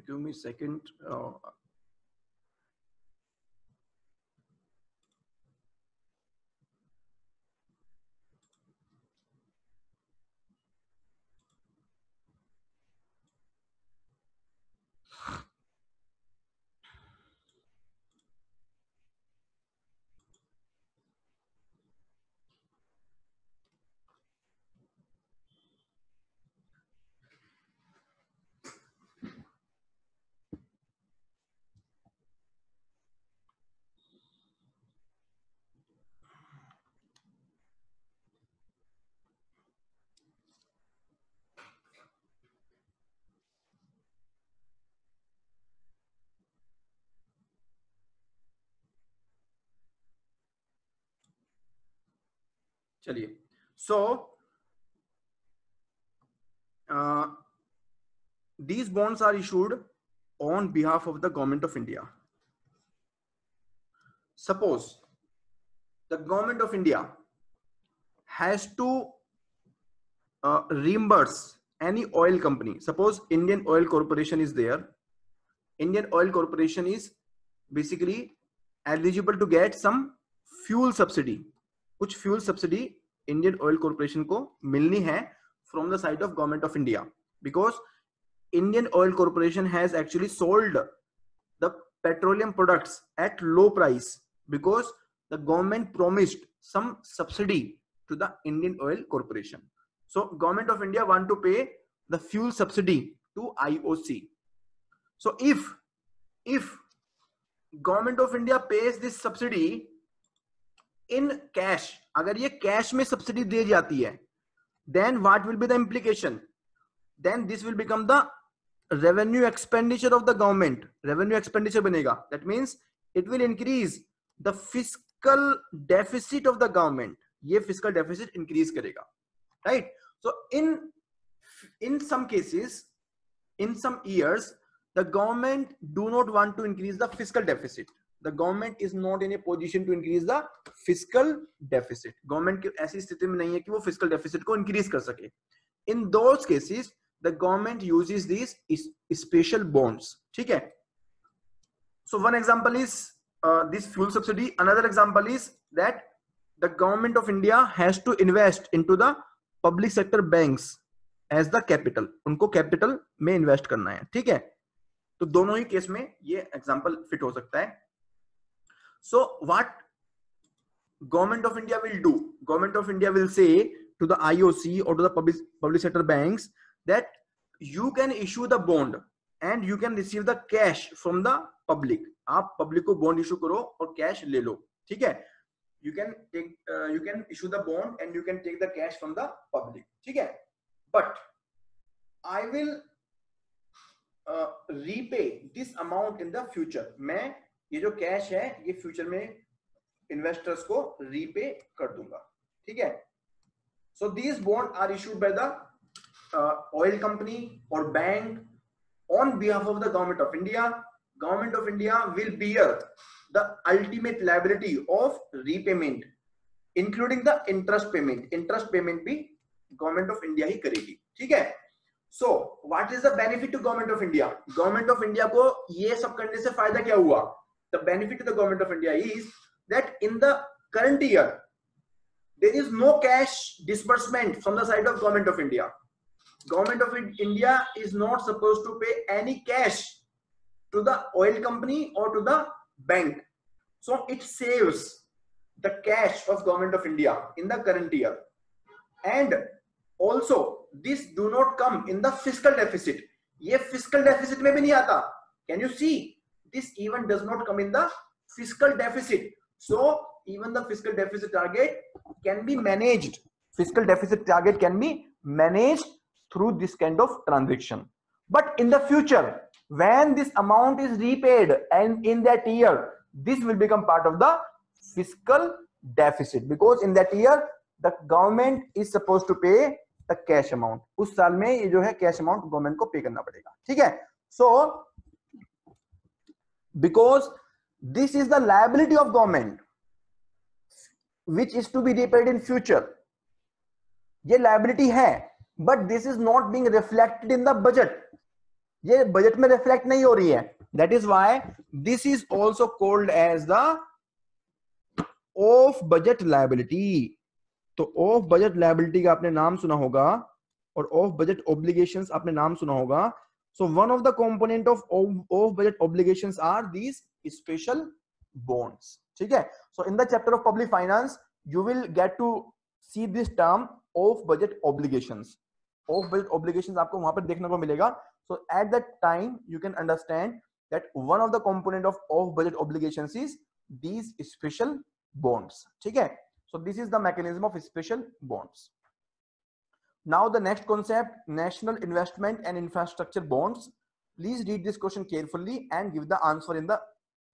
Give me a second uh, चलिए so these bonds are issued on behalf of the government of India suppose the government of India has to reimburse any oil company suppose indian oil corporation is there indian oil corporation is basically eligible to get some fuel subsidy कुछ fuel subsidy Indian Oil Corporation को मिलनी है from the side of government of India because Indian Oil Corporation has actually sold the petroleum products at low price because the government promised some subsidy to the Indian Oil Corporation. So government of India want to pay the fuel subsidy to IOC. So if if government of India pays this subsidy in cash, अगर ये cash में subsidy दे जाती है then what will be the implication then this will become the revenue expenditure of the government revenue expenditure बनेगा। That means it will increase the fiscal deficit of the government ये physical deficit increase करेगा। Right so in in some cases in some years the government do not want to increase the fiscal deficit the government is not in a position to increase the fiscal deficit government की ऐसी स्थिति में नहीं है कि वो fiscal deficit को increase कर सके in those cases the government uses these special bonds ठीक है so one example is uh, this fuel subsidy another example is that the government of india has to invest into the public sector banks as the capital उनको capital में invest करना है ठीक है तो दोनों ही केस में ये एग्जांपल फिट हो सकता है So what government of India will do? Government of India will say to the IOC or to the public, public sector banks that you can issue the bond. And you can receive the cash from the public आप public को bond issue करो और cash ले लो ठीक है you can take you can issue the bond and you can take the cash from the public ठीक है but I will repay this amount in the future मैं ये जो कैश है, ये फ्यूचर में इन्वेस्टर्स को रीपे कर दूँगा। ठीक है? So these bond are issued by the oil company और bank on behalf of the government of India government of India will bear the ultimate liability of repayment including the interest payment interest payment भी government of India ही करेगी। ठीक है? So what is the benefit to government of India government of India को ये सब करने से फ़ायदा क्या हुआ? The benefit to the government of India is that in the current year, there is no cash disbursement from the side of government of India. Government of India is not supposed to pay any cash to the oil company or to the bank. So it saves the cash of government of India in the current year. And also this do not come in the fiscal deficit. ये fiscal deficit में भी नहीं आता. Can you see? This even does not come in the fiscal deficit. So even the fiscal deficit target can be managed. Fiscal deficit target can be managed through this kind of transaction. But in the future, when this amount is repaid and in that year, this will become part of the fiscal deficit because in that year, the government is supposed to pay the cash amount. उस साल में ये जो है cash amount government को pay करना पड़ेगा ठीक है So because this is the liability of government which is to be repaid in future ये liability है but this is not being reflected in the budget ये budget में reflect नहीं हो रही है that is why this is also called as the off budget liability तो off budget liability का आपने नाम सुना होगा और off budget obligations आपने नाम सुना होगा so one of the component of off budget obligations are these special bonds ठीक है so in the chapter of public finance you will get to see this term off budget obligations off budget obligations आपको वहां पर देखने को मिलेगा so at that time you can understand that one of the component of off budget obligations is these special bonds ठीक है so this is the mechanism of special bonds Now the next concept national investment and infrastructure bonds please read this question carefully and give the answer in the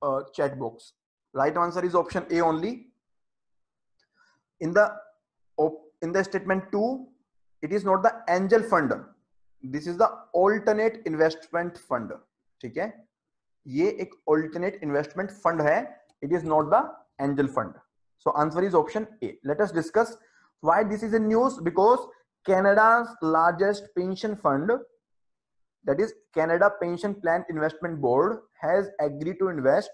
uh, chat box. Right answer is option A only. In the in the statement two, it is not the angel fund. This is the alternate investment fund. ठीक है ये एक alternate investment fund है it is not the angel fund so answer is option a let us discuss why this is in news because canada's largest pension fund that is Canada Pension Plan Investment Board has agreed to invest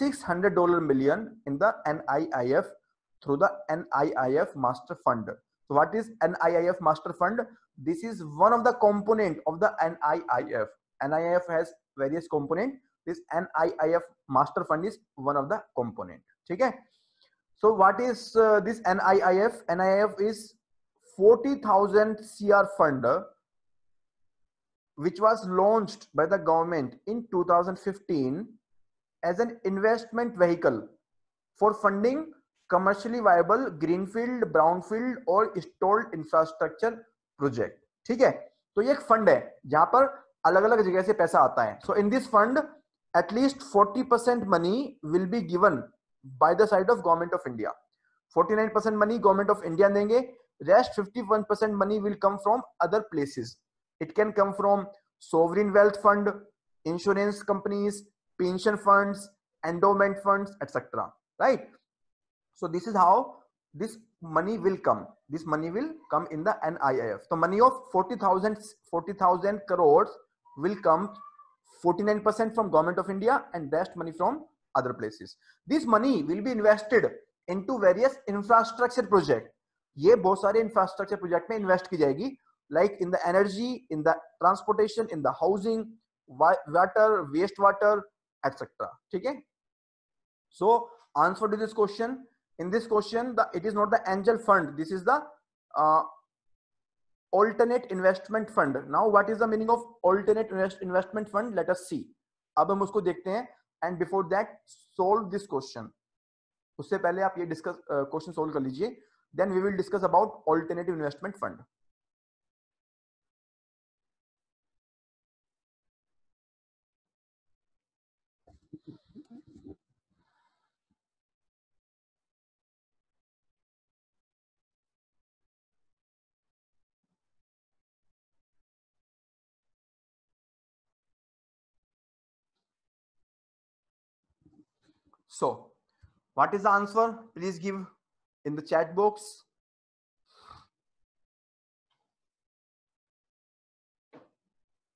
$600 million in the NIIF through the NIIF Master Fund. So what is NIIF Master Fund? This is one of the component of the NIIF. NIIF has various component. This NIIF Master Fund is one of the component. Okay. So what is uh, this NIIF? NIIF is 40,000 CR fund which was launched by the government in 2015 as an investment vehicle for funding commercially viable greenfield brownfield और stalled infrastructure project ठीक है तो ये एक fund है जहाँ पर अलग अलग जगह से पैसा आता है so in this fund least 40% money will be given by the side of government of india 49% money government of india देंगे rest 51% money will come from other places. It can come from sovereign wealth fund insurance companies pension funds endowment funds etc right? So this is how this money will come. This money will come in the niif the money of 40000 40000 crores will come 49% from government of india and rest money from other places. This money will be invested into various infrastructure project ये बहुत सारे infrastructure project में invest की जाएगी like in the energy in the transportation in the housing water waste water etcetera ठीक है? So answer to this question in this question it is not the angel fund this is the alternate investment fund now what is the meaning of alternate investment fund let's see अब हम उसको देखते हैं and before that solve this question उससे पहले आप ये discuss question solve कर लीजिए। Then we will discuss about alternative investment fund. So what is the answer? Please give in the chat box.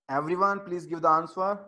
Everyone, please give the answer.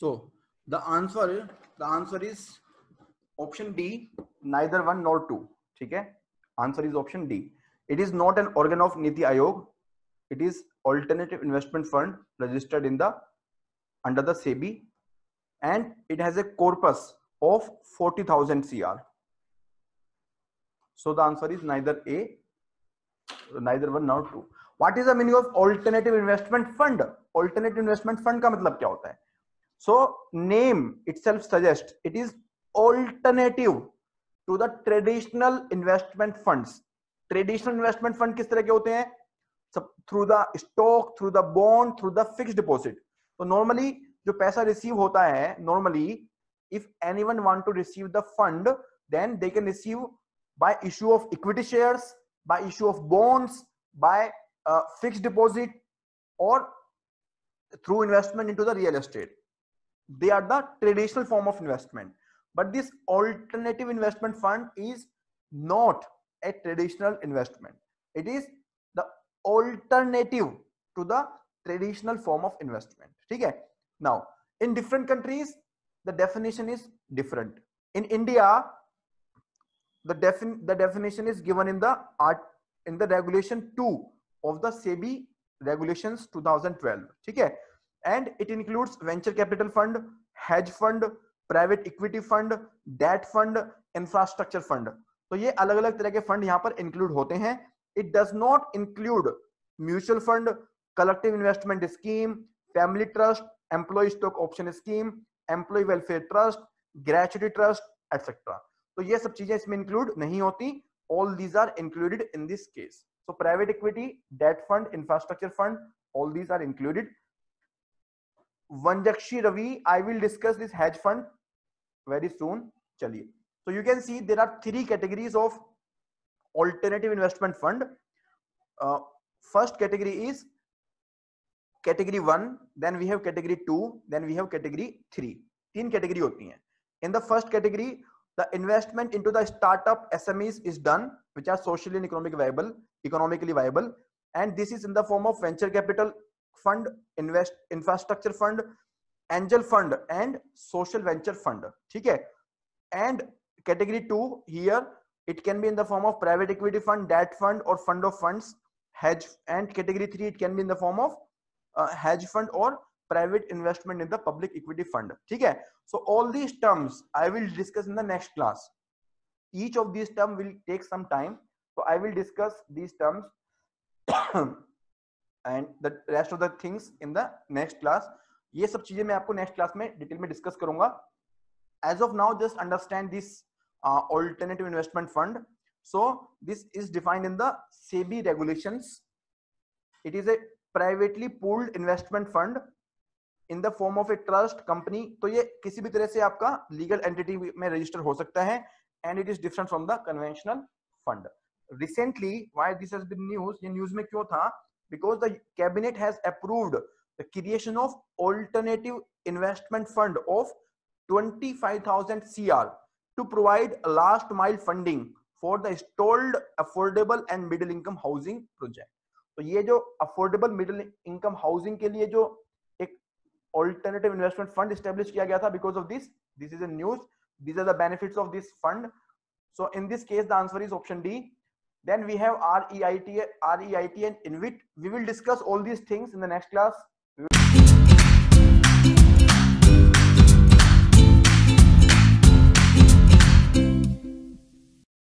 So the answer the answer is option D, neither one nor two. Okay. Answer is option D. It is not an organ of Niti Aayog. It is alternative investment fund registered in the under the SEBI and it has a corpus of 40,000 CR. So the answer is neither A, neither one nor two. What is the meaning of alternative investment fund? Alternative investment fund का मतलब क्या होता है? So name itself suggests it is alternative to the traditional investment funds. Traditional investment fund किस तरह के होते हैं? through the stock, through the bond, through the fixed deposit. So normally जो पैसा receive होता है normally if anyone want to receive the fund then they can receive by issue of equity shares, by issue of bonds, by uh, fixed deposit or through investment into the real estate they are the traditional form of investment. But this alternative investment fund is not a traditional investment. It is the alternative to the traditional form of investment. okay now in different countries the definition is different. In india the defin the definition is given in the art in the regulation 2 of the sebi regulations 2012 okay and it includes venture capital fund, hedge fund private equity fund debt fund infrastructure fund तो ये अलग अलग तरह के fund यहाँ पर include होते हैं। It does not include mutual fund collective investment scheme family trust employee stock option scheme employee welfare trust gratuity trust etcetera तो ये सब चीज़ें इसमें इंक्लूड नहीं होती। All these are included in this case so private equity, debt fund, infrastructure fund, all these are included. Vanjakshi Ravi, I will discuss this hedge fund very soon. Chaliye. So you can see there are three categories of alternative investment fund. Uh, first category is category one, then we have category two, then we have category three. तीन category होती हैं. In the first category, the investment into the startup SMEs is done, which are socially and economic viable, economically viable. and this is in the form of venture capital fund invest infrastructure fund angel fund and social venture fund okay and category 2 here it can be in the form of private equity fund debt fund or fund of funds hedge and category 3 it can be in the form of uh, hedge fund or private investment in the public equity fund okay so all these terms i will discuss in the next class each of these terms will take some time so i will discuss these terms and the rest of the things in the next class. ये सब चीज़ें मैं आपको next class में detail में discuss करूँगा. As of now just understand this alternative investment fund. So, this is defined in the sebi regulations. It is a privately pooled investment fund in the form of a trust company तो ये किसी भी तरह से आपका legal entity में register हो सकता है and it is different from the conventional fund recently why this news ये न्यूज़ में क्यों था? because the cabinet has approved the creation of alternative investment fund of 25000 CR to provide last mile funding for the stalled affordable and middle income housing project तो ये जो affordable middle income housing के लिए जो एक alternative investment fund establish किया गया था because of this this is a news these are the benefits of this fund so in this case the answer is option d then we have reit reit and invit. We will discuss all these things in the next class